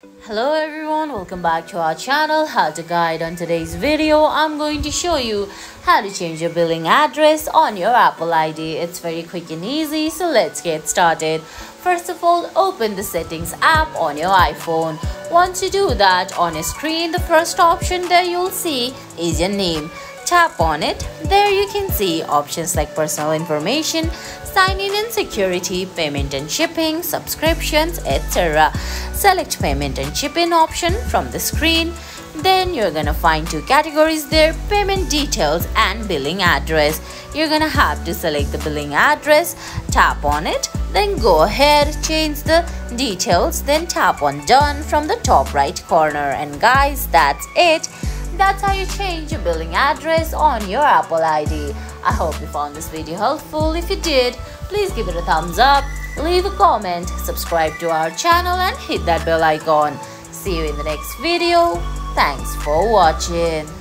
Hello everyone, welcome back to our channel How to Guide. On today's video, I'm going to show you how to change your billing address on your Apple ID. It's very quick and easy, so let's get started. First of all, open the settings app on your iPhone. Once you do that, on a screen, the first option that you'll see is your name. Tap on it. There you can see options like personal information, sign in and security, payment and shipping, subscriptions, etc. Select payment and shipping option from the screen. Then you're gonna find two categories there, payment details and billing address. You're gonna have to select the billing address, tap on it, then go ahead, change the details, then tap on done from the top right corner. And guys, that's it. That's how you change your billing address on your Apple ID. I hope you found this video helpful. If you did, please give it a thumbs up, leave a comment, subscribe to our channel and hit that bell icon. See you in the next video. Thanks for watching.